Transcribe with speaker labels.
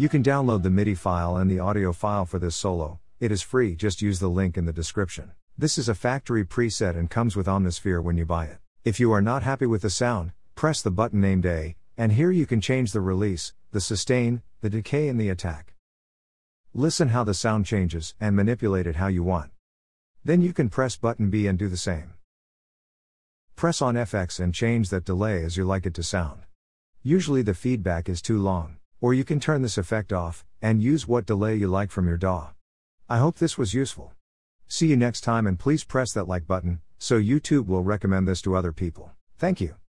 Speaker 1: You can download the MIDI file and the audio file for this solo, it is free, just use the link in the description. This is a factory preset and comes with Omnisphere when you buy it. If you are not happy with the sound, press the button named A, and here you can change the release, the sustain, the decay, and the attack. Listen how the sound changes and manipulate it how you want. Then you can press button B and do the same. Press on FX and change that delay as you like it to sound. Usually the feedback is too long, or you can turn this effect off and use what delay you like from your DAW. I hope this was useful. See you next time and please press that like button so YouTube will recommend this to other people. Thank you.